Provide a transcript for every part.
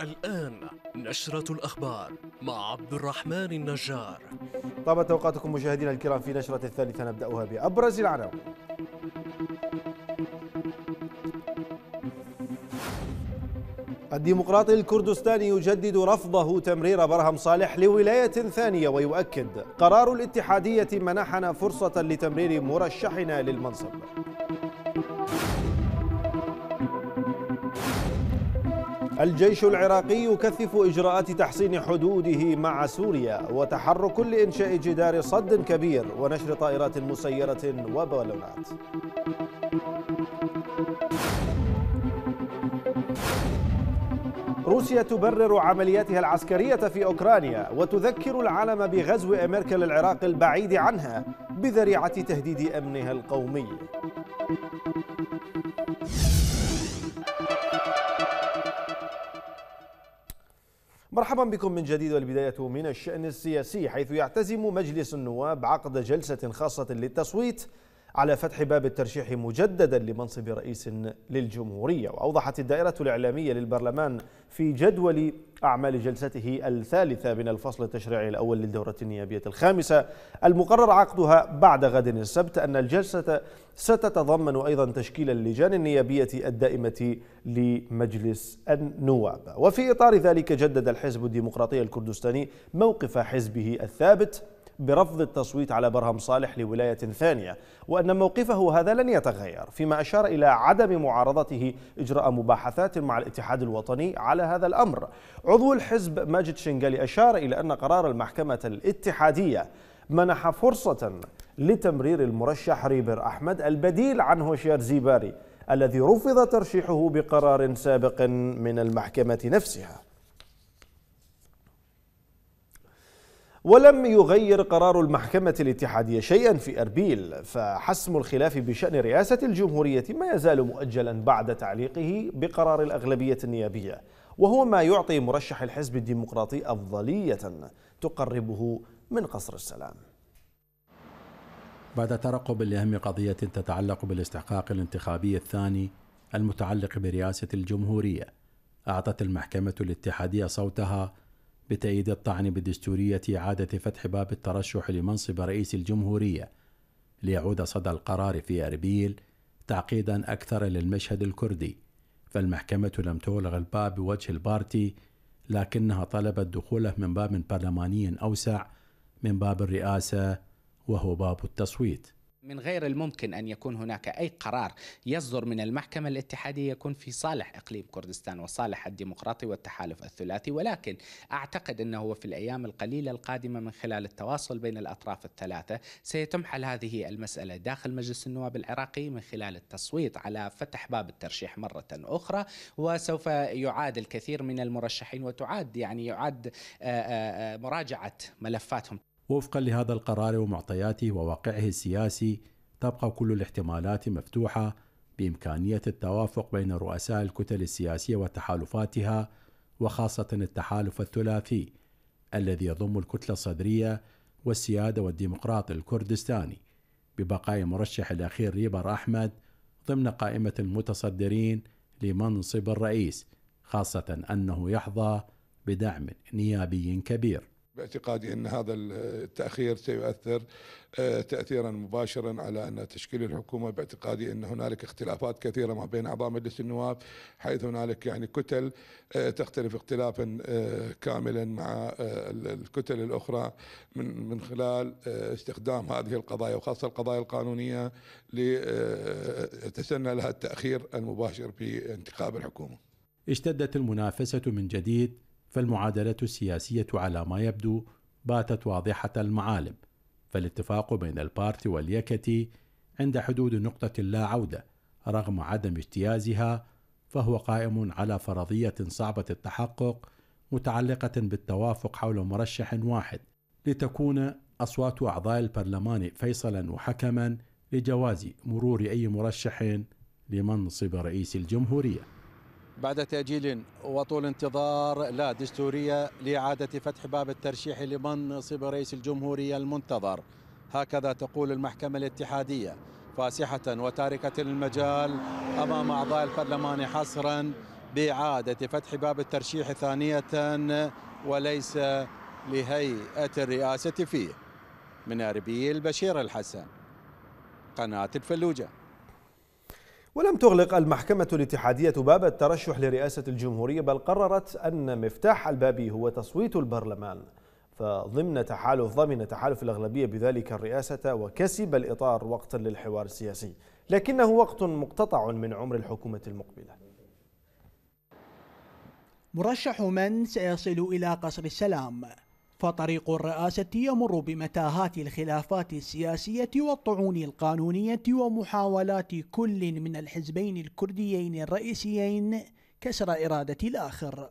الآن نشرة الأخبار مع عبد الرحمن النجار. طابت أوقاتكم مشاهدينا الكرام في نشرة الثالثة نبدأها بأبرز العناوين. الديمقراطي الكردستاني يجدد رفضه تمرير برهم صالح لولاية ثانية ويؤكد قرار الاتحادية منحنا فرصة لتمرير مرشحنا للمنصب. الجيش العراقي يكثف إجراءات تحسين حدوده مع سوريا وتحرك لإنشاء جدار صد كبير ونشر طائرات مسيرة وبالونات روسيا تبرر عملياتها العسكرية في أوكرانيا وتذكر العالم بغزو أمريكا للعراق البعيد عنها بذريعة تهديد أمنها القومي. مرحبا بكم من جديد والبداية من الشأن السياسي حيث يعتزم مجلس النواب عقد جلسة خاصة للتصويت على فتح باب الترشيح مجددا لمنصب رئيس للجمهورية وأوضحت الدائرة الإعلامية للبرلمان في جدول أعمال جلسته الثالثة من الفصل التشريعي الأول للدورة النيابية الخامسة. المقرر عقدها بعد غد السبت أن الجلسة ستتضمن أيضا تشكيل اللجان النيابية الدائمة لمجلس النواب. وفي إطار ذلك جدد الحزب الديمقراطي الكردستاني موقف حزبه الثابت برفض التصويت على برهم صالح لولاية ثانية وأن موقفه هذا لن يتغير فيما أشار إلى عدم معارضته إجراء مباحثات مع الاتحاد الوطني على هذا الأمر. عضو الحزب ماجد شنغالي أشار إلى أن قرار المحكمة الاتحادية منح فرصة لتمرير المرشح ريبر أحمد البديل عن هوشيار زيباري الذي رفض ترشيحه بقرار سابق من المحكمة نفسها. ولم يغير قرار المحكمة الاتحادية شيئا في أربيل فحسم الخلاف بشأن رئاسة الجمهورية ما يزال مؤجلا بعد تعليقه بقرار الأغلبية النيابية وهو ما يعطي مرشح الحزب الديمقراطي أفضلية تقربه من قصر السلام. بعد ترقب لأهم قضية تتعلق بالاستحقاق الانتخابي الثاني المتعلق برئاسة الجمهورية أعطت المحكمة الاتحادية صوتها بتأييد الطعن بدستورية إعادة فتح باب الترشح لمنصب رئيس الجمهورية ليعود صدى القرار في أربيل تعقيدا أكثر للمشهد الكردي. فالمحكمة لم تغلق الباب بوجه البارتي لكنها طلبت دخوله من باب برلماني أوسع من باب الرئاسة وهو باب التصويت. من غير الممكن أن يكون هناك أي قرار يصدر من المحكمة الاتحادية يكون في صالح إقليم كردستان وصالح الديمقراطي والتحالف الثلاثي ولكن أعتقد إنه في الأيام القليلة القادمة من خلال التواصل بين الأطراف الثلاثة سيتم حل هذه المسألة داخل مجلس النواب العراقي من خلال التصويت على فتح باب الترشيح مرة أخرى وسوف يعاد الكثير من المرشحين وتعاد يعني يعاد مراجعة ملفاتهم. وفقا لهذا القرار ومعطياته وواقعه السياسي تبقى كل الاحتمالات مفتوحة بإمكانية التوافق بين رؤساء الكتل السياسية وتحالفاتها وخاصة التحالف الثلاثي الذي يضم الكتلة الصدرية والسيادة والديمقراط الكردستاني ببقاء مرشح الأخير ريبر أحمد ضمن قائمة المتصدرين لمنصب الرئيس خاصة أنه يحظى بدعم نيابي كبير. باعتقادي إن هذا التأخير سيؤثر تاثيرا مباشرا على أن تشكيل الحكومة باعتقادي إن هنالك اختلافات كثيرة ما بين أعضاء مجلس النواب حيث هنالك يعني كتل تختلف اختلافا كاملا مع الكتل الأخرى من من خلال استخدام هذه القضايا وخاصة القضايا القانونية ليتسنى لها التأخير المباشر في انتخاب الحكومة. اشتدت المنافسة من جديد فالمعادلة السياسية على ما يبدو باتت واضحة المعالم فالاتفاق بين البارتي واليكتي عند حدود نقطة لا عودة رغم عدم اجتيازها فهو قائم على فرضية صعبة التحقق متعلقة بالتوافق حول مرشح واحد لتكون أصوات أعضاء البرلمان فيصلا وحكما لجواز مرور أي مرشح لمنصب رئيس الجمهورية. بعد تأجيل وطول انتظار لا دستورية لإعادة فتح باب الترشيح لمنصب رئيس الجمهورية المنتظر. هكذا تقول المحكمة الاتحادية. فاسحة وتاركة المجال أمام أعضاء البرلمان حصرا بإعادة فتح باب الترشيح ثانية وليس لهيئة الرئاسة فيه. من أربيل بشير الحسن قناة الفلوجة. ولم تغلق المحكمة الاتحادية باب الترشح لرئاسة الجمهورية بل قررت أن مفتاح الباب هو تصويت البرلمان. فضمن تحالف ضمن تحالف الأغلبية بذلك الرئاسة وكسب الإطار وقتا للحوار السياسي. لكنه وقت مقتطع من عمر الحكومة المقبلة. مرشح من سيصل إلى قصر السلام. فطريق الرئاسة يمر بمتاهات الخلافات السياسية والطعون القانونية ومحاولات كل من الحزبين الكرديين الرئيسيين كسر إرادة الآخر.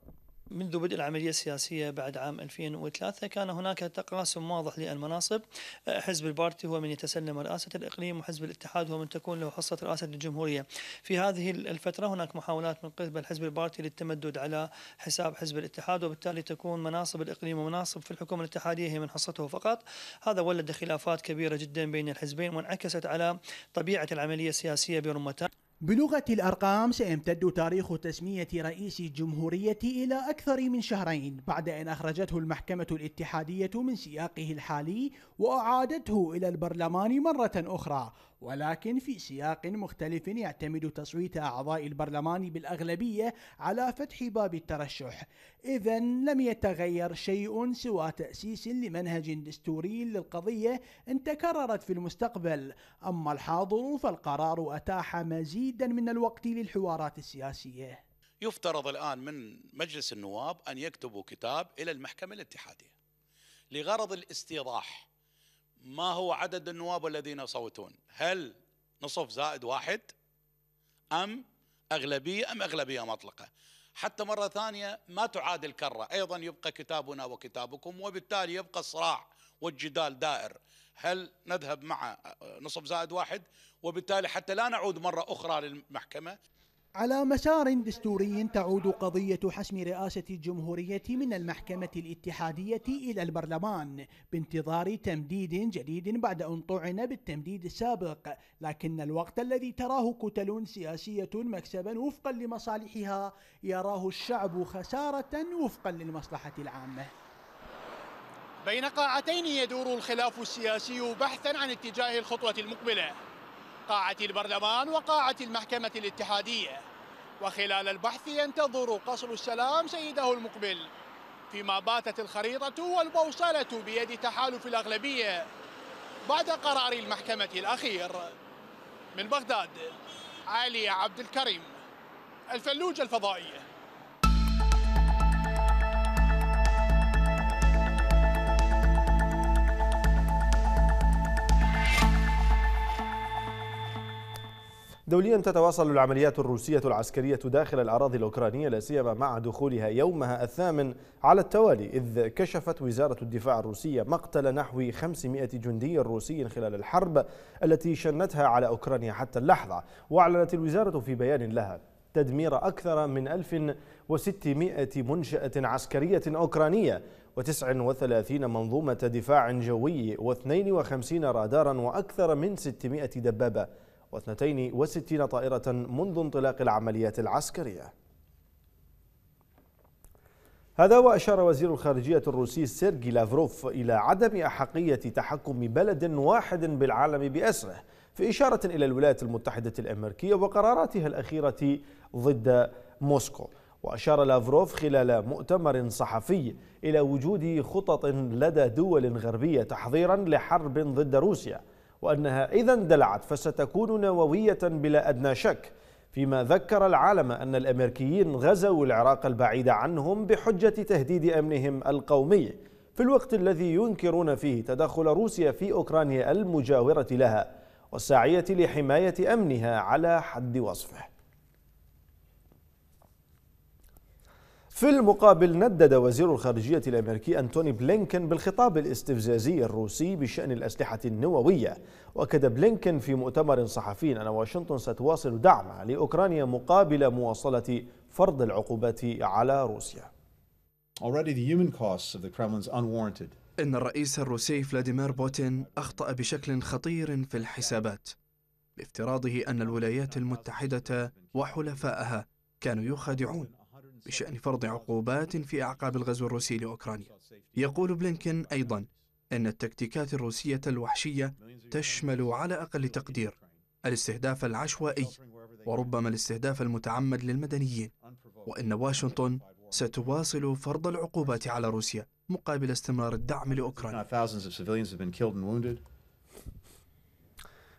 منذ بدء العملية السياسية بعد عام 2003 كان هناك تقاسم واضح للمناصب. حزب البارتي هو من يتسلم رئاسة الإقليم وحزب الاتحاد هو من تكون له حصة رئاسة الجمهورية. في هذه الفترة هناك محاولات من قبل حزب البارتي للتمدد على حساب حزب الاتحاد وبالتالي تكون مناصب الإقليم ومناصب في الحكومة الاتحادية هي من حصته فقط. هذا ولد خلافات كبيرة جدا بين الحزبين وانعكست على طبيعة العملية السياسية برمتان. بلغة الأرقام سيمتد تاريخ تسمية رئيس الجمهورية إلى أكثر من شهرين بعد أن أخرجته المحكمة الاتحادية من سياقه الحالي وأعادته إلى البرلمان مرة أخرى. ولكن في سياق مختلف يعتمد تصويت أعضاء البرلمان بالأغلبية على فتح باب الترشح. إذا لم يتغير شيء سوى تأسيس لمنهج دستوري للقضية إن تكررت في المستقبل. أما الحاضر فالقرار أتاح مزيدا من الوقت للحوارات السياسية. يفترض الآن من مجلس النواب أن يكتبوا كتاب إلى المحكمة الاتحادية لغرض الاستيضاح ما هو عدد النواب الذين يصوتون؟ هل نصف زائد واحد أم أغلبية أم أغلبية مطلقة؟ حتى مرة ثانية ما تعاد الكرة أيضا يبقى كتابنا وكتابكم وبالتالي يبقى الصراع والجدال دائر. هل نذهب مع نصف زائد واحد؟ وبالتالي حتى لا نعود مرة أخرى للمحكمة. على مسار دستوري تعود قضية حسم رئاسة الجمهورية من المحكمة الاتحادية إلى البرلمان بانتظار تمديد جديد بعد أن طعن بالتمديد السابق لكن الوقت الذي تراه كتل سياسية مكسبا وفقا لمصالحها يراه الشعب خسارة وفقا للمصلحة العامة. بين قاعتين يدور الخلاف السياسي بحثا عن اتجاه الخطوة المقبلة. قاعة البرلمان وقاعة المحكمة الاتحادية. وخلال البحث ينتظر قصر السلام سيده المقبل فيما باتت الخريطة والبوصلة بيد تحالف الأغلبية بعد قرار المحكمة الأخير. من بغداد علي عبد الكريم الفلوجة الفضائية. دوليا تتواصل العمليات الروسية العسكرية داخل الأراضي الأوكرانية لا سيما مع دخولها يومها الثامن على التوالي إذ كشفت وزارة الدفاع الروسية مقتل نحو 500 جندي روسي خلال الحرب التي شنتها على أوكرانيا حتى اللحظة. وأعلنت الوزارة في بيان لها تدمير أكثر من 1600 منشأة عسكرية أوكرانية و39 منظومة دفاع جوي و52 رادارا وأكثر من 600 دبابة. و62 طائرة منذ انطلاق العمليات العسكرية. هذا وأشار وزير الخارجية الروسي سيرجي لافروف إلى عدم أحقية تحكم بلد واحد بالعالم بأسره في إشارة إلى الولايات المتحدة الأمريكية وقراراتها الأخيرة ضد موسكو. وأشار لافروف خلال مؤتمر صحفي إلى وجود خطط لدى دول غربية تحضيرا لحرب ضد روسيا. وأنها إذا اندلعت فستكون نووية بلا أدنى شك فيما ذكر العالم أن الأمريكيين غزوا العراق البعيد عنهم بحجة تهديد أمنهم القومي. في الوقت الذي ينكرون فيه تدخل روسيا في أوكرانيا المجاورة لها والساعية لحماية أمنها على حد وصفه. في المقابل ندد وزير الخارجية الأمريكي أنتوني بلينكن بالخطاب الاستفزازي الروسي بشأن الأسلحة النووية. وأكد بلينكن في مؤتمر صحفي أن واشنطن ستواصل دعمها لأوكرانيا مقابل مواصلة فرض العقوبات على روسيا. إن الرئيس الروسي فلاديمير بوتين أخطأ بشكل خطير في الحسابات بافتراضه أن الولايات المتحدة وحلفائها كانوا يخادعون. بشأن فرض عقوبات في أعقاب الغزو الروسي لأوكرانيا. يقول بلينكن أيضا أن التكتيكات الروسية الوحشية تشمل على أقل تقدير الاستهداف العشوائي وربما الاستهداف المتعمد للمدنيين وإن واشنطن ستواصل فرض العقوبات على روسيا مقابل استمرار الدعم لأوكرانيا.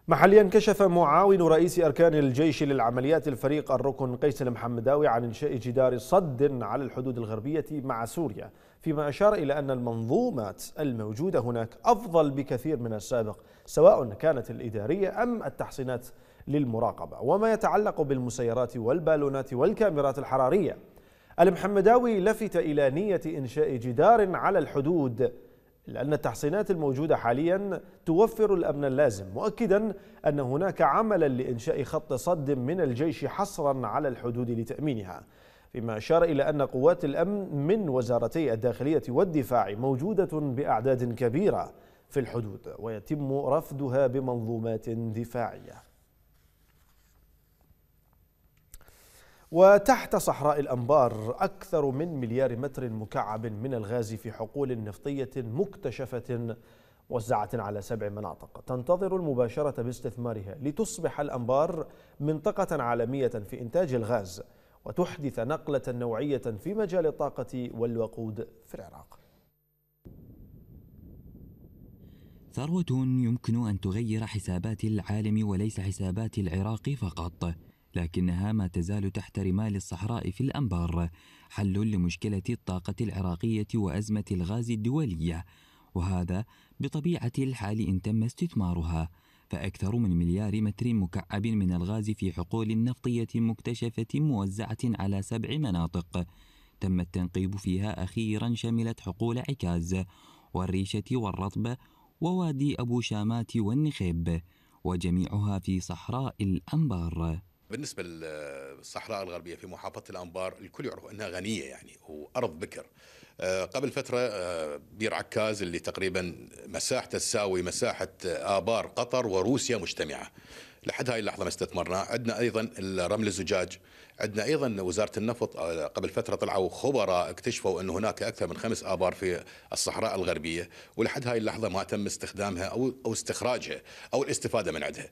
محليا كشف معاون رئيس أركان الجيش للعمليات الفريق الركن قيس المحمداوي عن إنشاء جدار صد على الحدود الغربية مع سوريا فيما أشار إلى أن المنظومات الموجودة هناك أفضل بكثير من السابق سواء كانت الإدارية أم التحصينات للمراقبة. وما يتعلق بالمسيرات والبالونات والكاميرات الحرارية المحمداوي لفت إلى نية إنشاء جدار على الحدود لأن التحصينات الموجودة حاليا توفر الأمن اللازم مؤكدا أن هناك عملا لإنشاء خط صد من الجيش حصرا على الحدود لتأمينها فيما أشار إلى أن قوات الأمن من وزارتي الداخلية والدفاع موجودة بأعداد كبيرة في الحدود ويتم رفدها بمنظومات دفاعية. وتحت صحراء الأنبار أكثر من مليار متر مكعب من الغاز في حقول نفطية مكتشفة موزعة على سبع مناطق. تنتظر المباشرة باستثمارها لتصبح الأنبار منطقة عالمية في إنتاج الغاز وتحدث نقلة نوعية في مجال الطاقة والوقود في العراق. ثروة يمكن أن تغير حسابات العالم وليس حسابات العراق فقط. لكنها ما تزال تحت رمال الصحراء في الأنبار حل لمشكلة الطاقة العراقية وأزمة الغاز الدولية وهذا بطبيعة الحال إن تم استثمارها فأكثر من مليار متر مكعب من الغاز في حقول نفطية مكتشفة موزعة على سبع مناطق تم التنقيب فيها أخيرا شملت حقول عكاز والريشة والرطب ووادي أبو شامات والنخيب وجميعها في صحراء الأنبار. بالنسبة للصحراء الغربية في محافظة الأنبار الكل يعرف أنها غنية يعني وأرض بكر. آه، قبل فترة آه، بير عكاز اللي تقريبا مساحته تساوي مساحة آبار قطر وروسيا مجتمعة. لحد هاي اللحظة ما استثمرنا عندنا أيضا الرمل الزجاج. عندنا أيضا وزارة النفط آه، قبل فترة طلعوا خبراء اكتشفوا ان هناك أكثر من خمس آبار في الصحراء الغربية ولحد هاي اللحظة ما تم استخدامها أو استخراجها أو الاستفادة من عندها.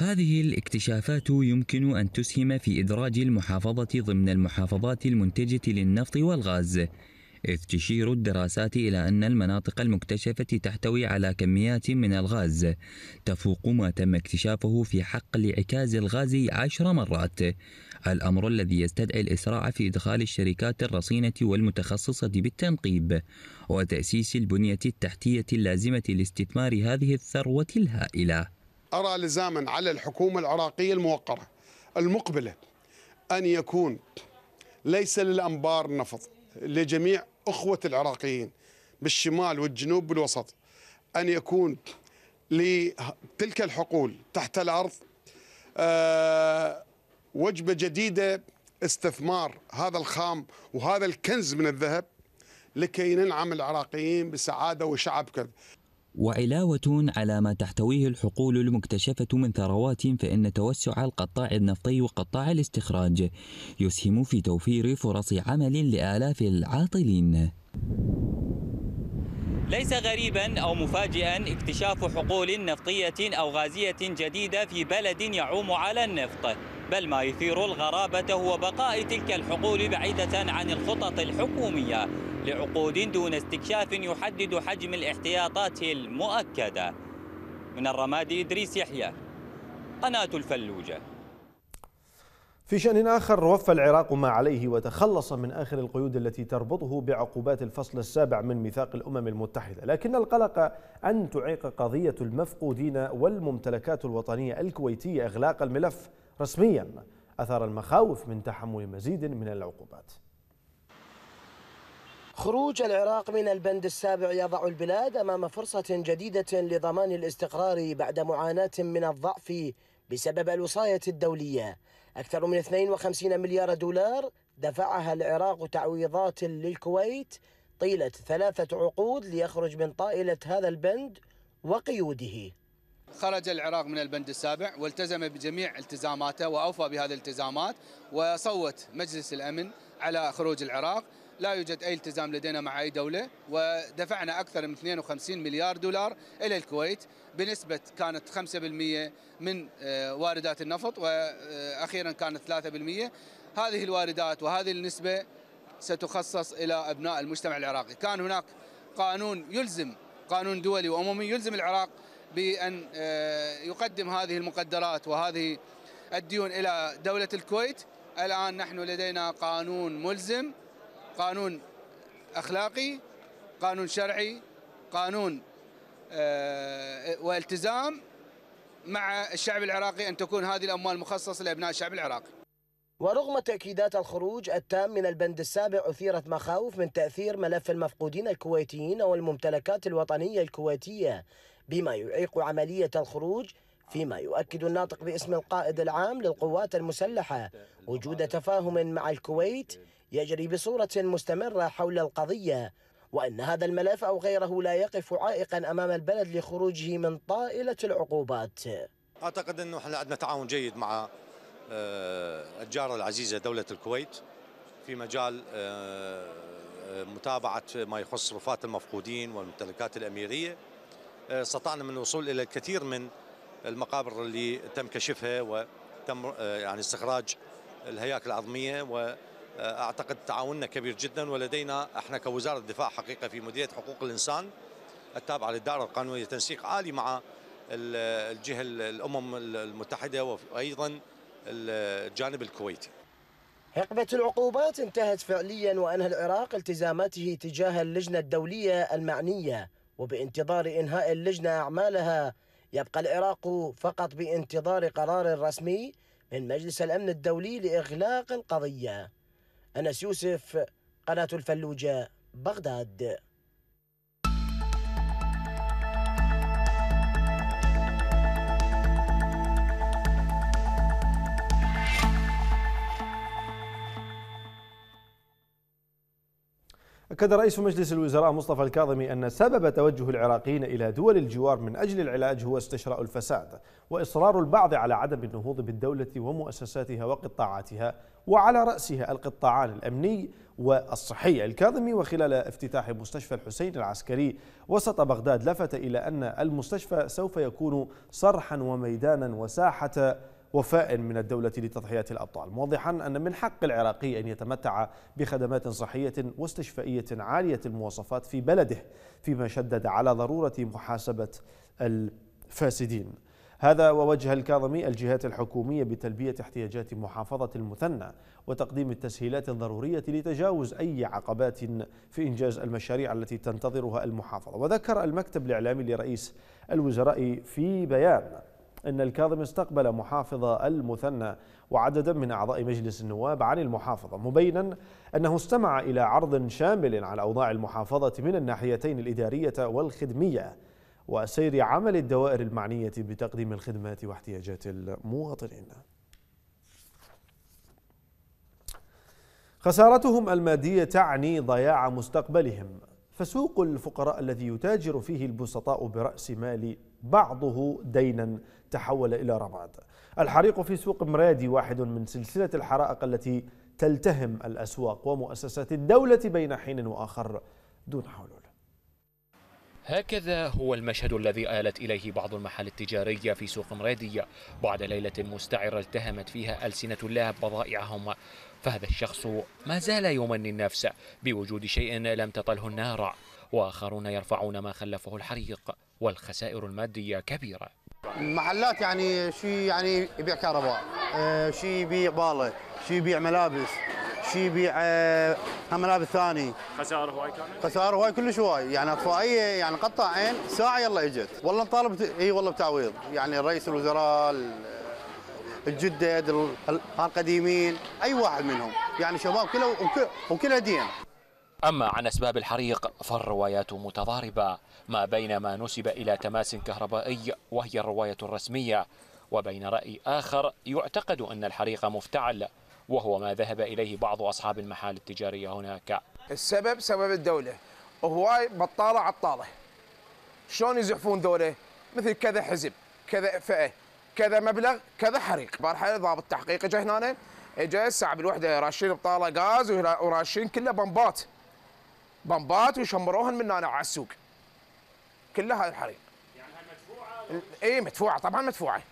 هذه الاكتشافات يمكن أن تسهم في إدراج المحافظة ضمن المحافظات المنتجة للنفط والغاز. إذ تشير الدراسات إلى أن المناطق المكتشفة تحتوي على كميات من الغاز. تفوق ما تم اكتشافه في حقل عكاز الغاز عشر مرات. الأمر الذي يستدعي الإسراع في إدخال الشركات الرصينة والمتخصصة بالتنقيب وتأسيس البنية التحتية اللازمة لاستثمار هذه الثروة الهائلة. أرى لزاما على الحكومة العراقية الموقرة المقبلة أن يكون ليس للأنبار نفط لجميع أخوة العراقيين بالشمال والجنوب والوسط أن يكون لتلك الحقول تحت الأرض أه وجبة جديدة استثمار هذا الخام وهذا الكنز من الذهب لكي ننعم العراقيين بسعادة وشعب كذا. وعلاوة على ما تحتويه الحقول المكتشفة من ثروات فإن توسع القطاع النفطي وقطاع الاستخراج يسهم في توفير فرص عمل لآلاف العاطلين. ليس غريبا أو مفاجئا اكتشاف حقول نفطية أو غازية جديدة في بلد يعوم على النفط بل ما يثير الغرابة هو بقاء تلك الحقول بعيدة عن الخطط الحكومية لعقود دون استكشاف يحدد حجم الاحتياطات المؤكدة. من الرماد إدريس يحيى قناة الفلوجة. في شأن آخر وفى العراق ما عليه وتخلص من آخر القيود التي تربطه بعقوبات الفصل السابع من ميثاق الأمم المتحدة. لكن القلق أن تعيق قضية المفقودين والممتلكات الوطنية الكويتية إغلاق الملف رسميا أثار المخاوف من تحمل مزيد من العقوبات. خروج العراق من البند السابع يضع البلاد أمام فرصة جديدة لضمان الاستقرار بعد معاناة من الضعف بسبب الوصاية الدولية. أكثر من 52 مليار دولار دفعها العراق تعويضات للكويت طيلة ثلاثة عقود ليخرج من طائلة هذا البند وقيوده. خرج العراق من البند السابع والتزم بجميع التزاماته وأوفى بهذه الالتزامات وصوت مجلس الأمن على خروج العراق. لا يوجد أي التزام لدينا مع أي دولة ودفعنا أكثر من 52 مليار دولار إلى الكويت. بنسبة كانت 5% من آه، واردات النفط وأخيرا كانت 3% هذه الواردات وهذه النسبة ستخصص إلى أبناء المجتمع العراقي. كان هناك قانون يلزم قانون دولي وأممي يلزم العراق بأن آه، يقدم هذه المقدرات وهذه الديون إلى دولة الكويت. الآن نحن لدينا قانون ملزم قانون أخلاقي قانون شرعي قانون آه، والتزام مع الشعب العراقي أن تكون هذه الأموال مخصصة لأبناء الشعب العراقي. ورغم تأكيدات الخروج التام من البند السابع أثيرت مخاوف من تأثير ملف المفقودين الكويتيين والممتلكات الوطنية الكويتية بما يعيق عملية الخروج فيما يؤكد الناطق باسم القائد العام للقوات المسلحة وجود تفاهم مع الكويت يجري بصورة مستمرة حول القضية وأن هذا الملف أو غيره لا يقف عائقا أمام البلد لخروجه من طائلة العقوبات. أعتقد أنه إحنا عندنا تعاون جيد مع آه، الجارة العزيزة دولة الكويت في مجال آه، متابعة ما يخص رفات المفقودين والممتلكات الأميرية. آه، استطعنا من الوصول إلى الكثير من المقابر اللي تم كشفها وتم يعني استخراج الهياكل العظمية واعتقد تعاوننا كبير جدا ولدينا إحنا كوزارة الدفاع حقيقة في مديرية حقوق الإنسان التابعة للدائرة القانونية تنسيق عالي مع الجهة الأمم المتحدة وأيضا الجانب الكويتي. حقبة العقوبات انتهت فعليا وأنهى العراق التزاماته تجاه اللجنة الدولية المعنية. وبانتظار إنهاء اللجنة أعمالها يبقى العراق فقط بانتظار قرار رسمي من مجلس الأمن الدولي لإغلاق القضية. أنس يوسف قناة الفلوجة بغداد. أكد رئيس مجلس الوزراء مصطفى الكاظمي أن سبب توجه العراقيين إلى دول الجوار من أجل العلاج هو استشراء الفساد وإصرار البعض على عدم النهوض بالدولة ومؤسساتها وقطاعاتها وعلى رأسها القطاعان الأمني والصحي. الكاظمي وخلال افتتاح مستشفى الحسين العسكري وسط بغداد لفت إلى أن المستشفى سوف يكون صرحا وميدانا وساحة وفاء من الدولة لتضحيات الأبطال. موضحا أن من حق العراقي أن يتمتع بخدمات صحية واستشفائية عالية المواصفات في بلده فيما شدد على ضرورة محاسبة الفاسدين. هذا ووجه الكاظمي الجهات الحكومية بتلبية احتياجات محافظة المثنى وتقديم التسهيلات الضرورية لتجاوز أي عقبات في إنجاز المشاريع التي تنتظرها المحافظة. وذكر المكتب الإعلامي لرئيس الوزراء في بيان أن الكاظم استقبل محافظ المثنى وعددا من أعضاء مجلس النواب عن المحافظة مبينا أنه استمع إلى عرض شامل عن أوضاع المحافظة من الناحيتين الإدارية والخدمية وسير عمل الدوائر المعنية بتقديم الخدمات واحتياجات المواطنين. خسارتهم المادية تعني ضياع مستقبلهم. فسوق الفقراء الذي يتاجر فيه البسطاء برأس مال بعضه دينا تحول إلى رماد. الحريق في سوق مرادي واحد من سلسلة الحرائق التي تلتهم الأسواق ومؤسسات الدولة بين حين وآخر دون حلول. هكذا هو المشهد الذي آلت إليه بعض المحال التجارية في سوق مرادية بعد ليلة مستعرة التهمت فيها ألسنة اللهب بضائعهم فهذا الشخص ما زال يمني النفس بوجود شيء لم تطله النار. وآخرون يرفعون ما خلفه الحريق والخسائر المادية كبيرة. محلات يعني شي يعني يبيع كهرباء آه شي يبيع باله شي يبيع ملابس شي يبيع آه ملابس ثاني. خسائر هواي كانت؟ خسائر هواي كلش هواي يعني اطفائيه يعني قطعين ساعة يلا إجت. والله نطالب إي والله بتعويض. يعني رئيس الوزراء الجدد القديمين أي واحد منهم. يعني شباب كله وكلها دين. أما عن أسباب الحريق فالروايات متضاربة ما بين ما نسب إلى تماس كهربائي وهي الرواية الرسمية وبين رأي آخر يعتقد أن الحريق مفتعل وهو ما ذهب إليه بعض أصحاب المحال التجارية هناك. السبب سبب الدولة. وهواي بطالة عطالة. شلون يزحفون ذوله مثل كذا حزب كذا فئة كذا مبلغ كذا حريق. بارحة ضابط تحقيق اجى هنا اجى الساعة بالوحدة راشين بطالة غاز وراشين كله بمبات. بمبات وشمروهن من هنا على السوق. كلها هذا الحريق. يعني مدفوعة اي مدفوعة طبعا مدفوعة.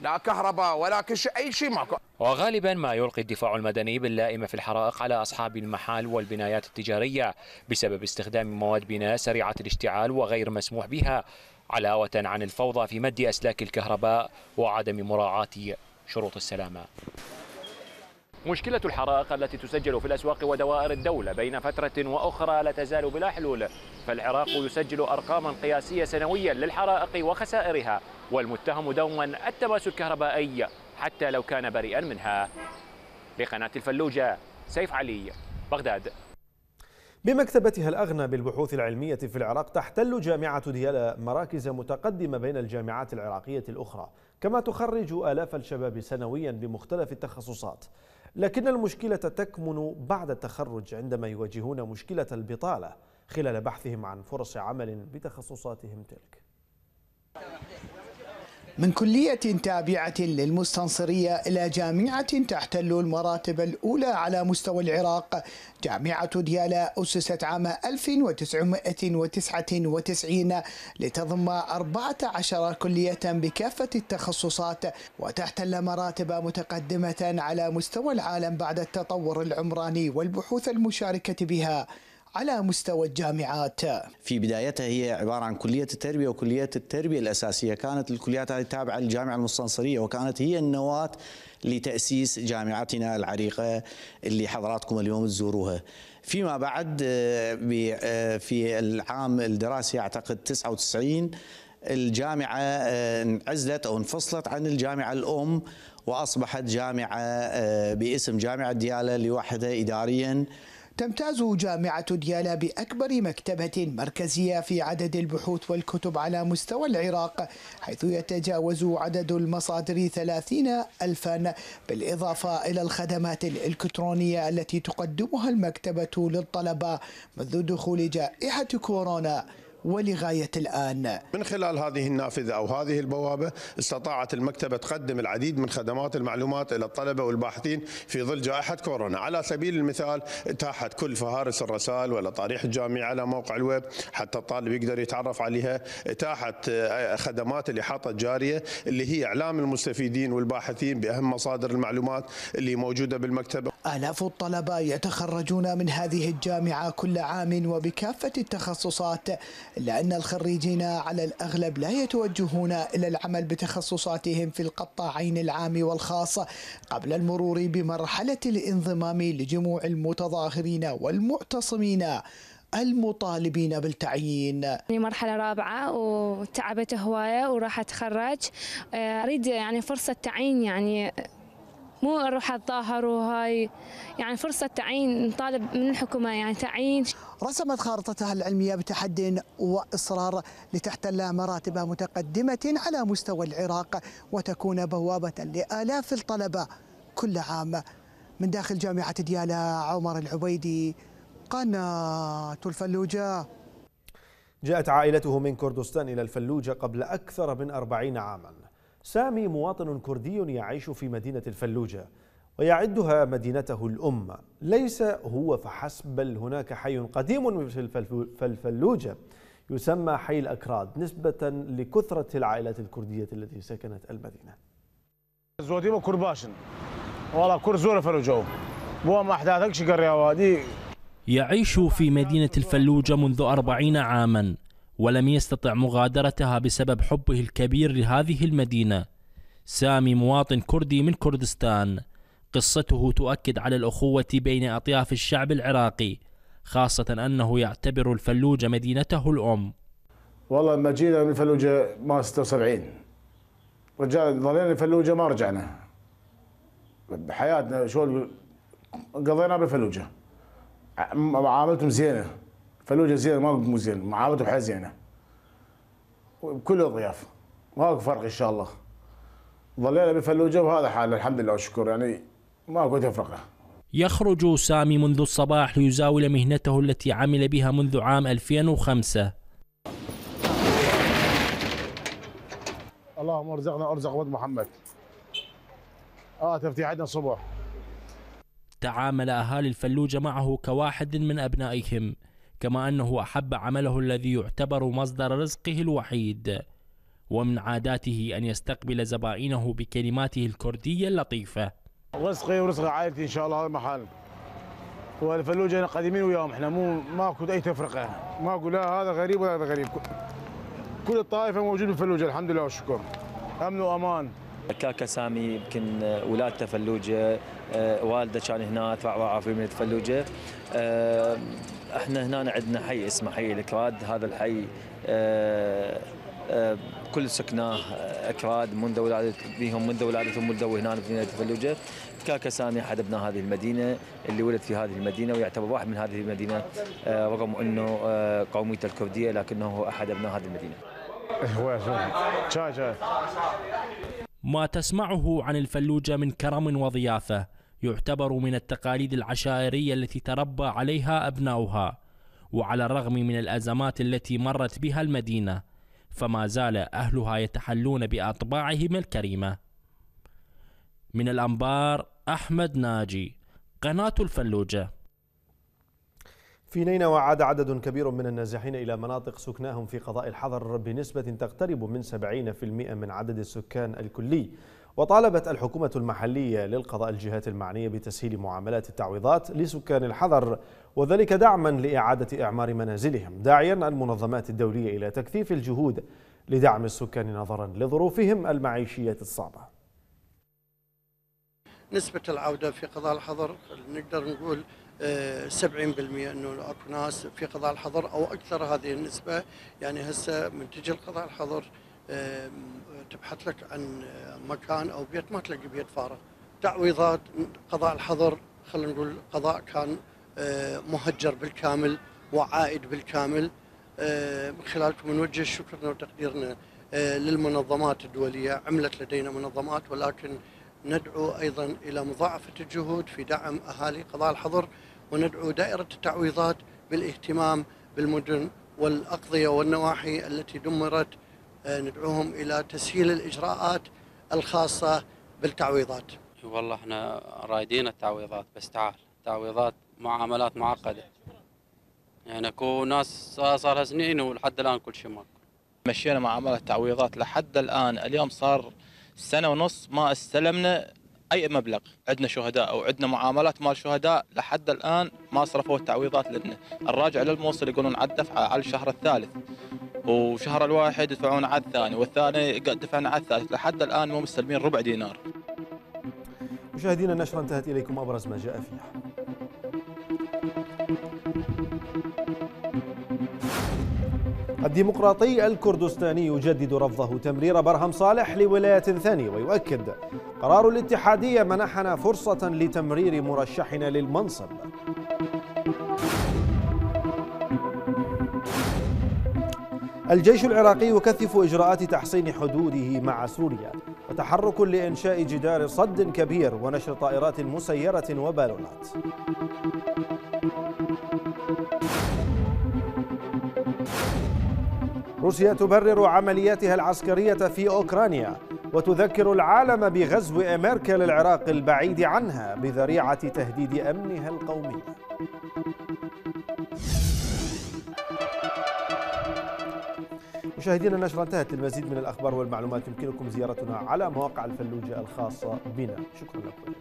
لا كهرباء ولا كل شيء أي شيء ماكو. وغالبا ما يلقي الدفاع المدني باللائمة في الحرائق على أصحاب المحال والبنايات التجارية بسبب استخدام مواد بناء سريعة الاشتعال وغير مسموح بها علاوة عن الفوضى في مد أسلاك الكهرباء وعدم مراعاة شروط السلامة. مشكلة الحرائق التي تسجل في الأسواق ودوائر الدولة بين فترة وأخرى لا تزال بلا حلول فالعراق يسجل أرقاما قياسية سنويا للحرائق وخسائرها والمتهم دوما التماس الكهربائي حتى لو كان بريئا منها. لقناة الفلوجة سيف علي بغداد. بمكتبتها الأغنى بالبحوث العلمية في العراق تحتل جامعة ديالا مراكز متقدمة بين الجامعات العراقية الأخرى كما تخرج آلاف الشباب سنويا بمختلف التخصصات. لكن المشكلة تكمن بعد التخرج عندما يواجهون مشكلة البطالة خلال بحثهم عن فرص عمل بتخصصاتهم تلك. من كلية تابعة للمستنصرية إلى جامعة تحتل المراتب الأولى على مستوى العراق جامعة ديالا أسست عام 1999 لتضم 14 كلية بكافة التخصصات وتحتل مراتب متقدمة على مستوى العالم بعد التطور العمراني والبحوث المشاركة بها. على مستوى الجامعات. في بدايتها هي عبارة عن كلية التربية وكلية التربية الأساسية. كانت الكليات هذه تابعة للجامعة المستنصرية وكانت هي النواة لتأسيس جامعتنا العريقة اللي حضراتكم اليوم تزوروها. فيما بعد آه، آه، في العام الدراسي أعتقد 99 الجامعة آه، انعزلت أو انفصلت عن الجامعة الأم وأصبحت جامعة باسم جامعة ديالى لوحدها إداريا. تمتاز جامعة ديالا بأكبر مكتبة مركزية في عدد البحوث والكتب على مستوى العراق حيث يتجاوز عدد المصادر ثلاثين ألفا. بالإضافة إلى الخدمات الإلكترونية التي تقدمها المكتبة للطلبة منذ دخول جائحة كورونا. ولغاية الآن. من خلال هذه النافذة أو هذه البوابة استطاعت المكتبة تقدم العديد من خدمات المعلومات إلى الطلبة والباحثين في ظل جائحة كورونا. على سبيل المثال اتاحت كل فهارس الرسائل والأطاريح الجامعية على موقع الويب حتى الطالب يقدر يتعرف عليها. اتاحت آه، خدمات الإحاطة الجارية اللي هي إعلام المستفيدين والباحثين بأهم مصادر المعلومات اللي موجودة بالمكتبة. آلاف الطلبة يتخرجون من هذه الجامعة كل عام وبكافة التخصصات. إلا أن الخريجين على الأغلب لا يتوجهون إلى العمل بتخصصاتهم في القطاعين العام والخاص قبل المرور بمرحلة الانضمام لجموع المتظاهرين والمعتصمين المطالبين بالتعيين. يعني مرحلة رابعة وتعبت هواية وراح أتخرج. آه، أريد يعني فرصة تعيين يعني مو أروح أتظاهر وهاي. يعني فرصة تعيين نطالب من الحكومة يعني تعيين رسمت خارطتها العلمية بتحد وإصرار لتحتل مراتب متقدمة على مستوى العراق وتكون بوابة لآلاف الطلبة كل عام. من داخل جامعة ديالا عمر العبيدي قناة الفلوجة. جاءت عائلته من كردستان إلى الفلوجة قبل أكثر من أربعين عاماً. سامي مواطن كردي يعيش في مدينة الفلوجة ويعدها مدينته الأم. ليس هو فحسب بل هناك حي قديم في الفلوجة يسمى حي الأكراد نسبة لكثرة العائلات الكردية التي سكنت المدينة. زودي كرباشن. والله كر زورة فلوجو. بوا ما أحداثك شقر يا وادي. يعيش في مدينة الفلوجة منذ أربعين عاما. ولم يستطع مغادرتها بسبب حبه الكبير لهذه المدينة. سامي مواطن كردي من كردستان. قصته تؤكد على الأخوة بين أطياف الشعب العراقي خاصة أنه يعتبر الفلوجة مدينته الأم. والله لما جينا من الفلوجة ما 76 رجال ظلينا الفلوجة ما رجعنا. بحياتنا شو قضينا بالفلوجة معاملتهم زينة. فلوجه زينه ما مو زين معاملتهم حيل زينة. بكل الضياف. ماكو فرق إن شاء الله. ظلينا بفلوجه وهذا حالنا الحمد لله والشكر. يعني ماكو تفرقه يخرج سامي منذ الصباح ليزاول مهنته التي عمل بها منذ عام 2005 اللهم ارزقنا ارزق ولد محمد. آه تفتيح عندنا الصبح تعامل أهالي الفلوجة معه كواحد من أبنائهم. كما أنه أحب عمله الذي يعتبر مصدر رزقه الوحيد ومن عاداته أن يستقبل زبائنه بكلماته الكردية اللطيفة. رزقي ورزق عائلتي إن شاء الله هذا محل. والفلوجة قديمين وياهم إحنا مو ماكو أي تفرقة. ماكو لا هذا غريب ولا هذا غريب كل الطائفة موجود بالفلوجة الحمد لله والشكر. أمن وأمان. كاكا سامي يمكن ولادته فلوجه آه، والدة كان هنا أتباع في من فلوجه آه، إحنا هنا عندنا حي اسمه حي الإكراد. هذا الحي آه، كل سكناه إكراد. منذ ولادة بهم منذ ولادتهم منذ هنا في مدينة فلوجه كاكا سامي أحد أبناء هذه المدينة اللي ولد في هذه المدينة ويعتبر واحد من هذه المدينة. رغم إنه قوميته الكردية لكنه أحد أبناء هذه المدينة. شاي شاي ما تسمعه عن الفلوجة من كرم وضيافة يعتبر من التقاليد العشائرية التي تربى عليها أبناؤها وعلى الرغم من الأزمات التي مرت بها المدينة فما زال أهلها يتحلون بأطباعهم الكريمة. من الأنبار أحمد ناجي قناة الفلوجة. في نينوى عاد عدد كبير من النازحين إلى مناطق سكناهم في قضاء الحظر بنسبة تقترب من 70% من عدد السكان الكلي. وطالبت الحكومة المحلية للقضاء الجهات المعنية بتسهيل معاملات التعويضات لسكان الحظر وذلك دعما لإعادة إعمار منازلهم. داعيا المنظمات الدولية إلى تكثيف الجهود لدعم السكان نظرا لظروفهم المعيشية الصعبة. نسبة العودة في قضاء الحظر نقدر نقول 70% إنه أكو ناس في قضاء الحظر أو أكثر هذه النسبة. يعني هسه من تجي القضاء الحظر تبحث لك عن مكان أو بيت ما تلاقي بيت فارغ. تعويضات قضاء الحظر خلينا نقول قضاء كان مهجر بالكامل وعائد بالكامل. من خلالكم نوجه شكرنا وتقديرنا للمنظمات الدولية. عملت لدينا منظمات ولكن ندعو أيضا إلى مضاعفة الجهود في دعم أهالي قضاء الحظر. وندعو دائرة التعويضات بالاهتمام بالمدن والأقضية والنواحي التي دمرت آه، ندعوهم إلى تسهيل الإجراءات الخاصة بالتعويضات. والله إحنا رايدين التعويضات بس تعال تعويضات معاملات معقدة. يعني اكو ناس صار لها سنين ولحد الآن كل شيء ماكو. مشينا معاملة تعويضات لحد الآن. اليوم صار سنة ونص ما استلمنا أي مبلغ. عندنا شهداء أو عندنا معاملات مال شهداء لحد الآن ما صرفوا التعويضات لنا. الراجع للموصل يقولون على الدفعه على الشهر الثالث. وشهر الواحد يدفعون على الثاني والثاني دفعنا على الثالث. لحد الآن مو مستلمين ربع دينار. مشاهدينا النشرة انتهت إليكم أبرز ما جاء فيها. الديمقراطي الكردستاني يجدد رفضه تمرير برهم صالح لولاية ثانية ويؤكد قرار الاتحادية منحنا فرصة لتمرير مرشحنا للمنصب. الجيش العراقي يكثف إجراءات تحصين حدوده مع سوريا وتحرك لإنشاء جدار صد كبير ونشر طائرات مسيرة وبالونات. روسيا تبرر عملياتها العسكرية في أوكرانيا. وتذكر العالم بغزو أمريكا للعراق البعيد عنها بذريعة تهديد أمنها القومي. مشاهدينا النشرة انتهت للمزيد من الأخبار والمعلومات. يمكنكم زيارتنا على مواقع الفلوجة الخاصة بنا. شكرا لكم.